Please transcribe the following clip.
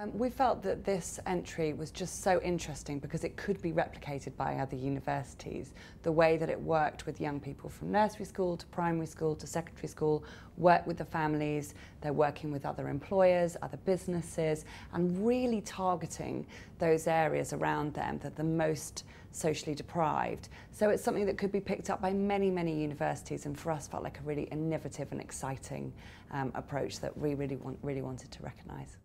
Um, we felt that this entry was just so interesting because it could be replicated by other universities. The way that it worked with young people from nursery school to primary school to secondary school, work with the families, they're working with other employers, other businesses, and really targeting those areas around them that are the most socially deprived. So it's something that could be picked up by many, many universities and for us felt like a really innovative and exciting um, approach that we really, want, really wanted to recognise.